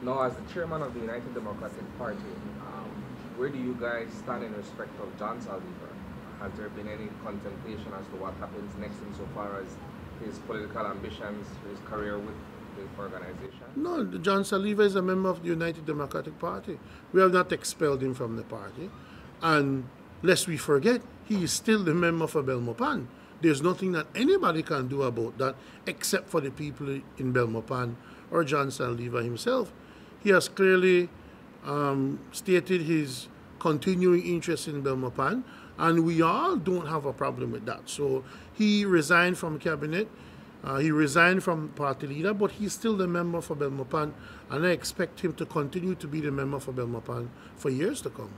Now, as the chairman of the United Democratic Party, um, where do you guys stand in respect of John Saldívar? Has there been any contemplation as to what happens next insofar as his political ambitions, his career with the organization? No, John Saldívar is a member of the United Democratic Party. We have not expelled him from the party. And lest we forget, he is still the member for Belmopan. There's nothing that anybody can do about that except for the people in Belmopan or John Saldívar himself. He has clearly um, stated his continuing interest in Belmopan, and we all don't have a problem with that. So he resigned from cabinet. Uh, he resigned from party leader, but he's still the member for Belmopan, and I expect him to continue to be the member for Belmopan for years to come.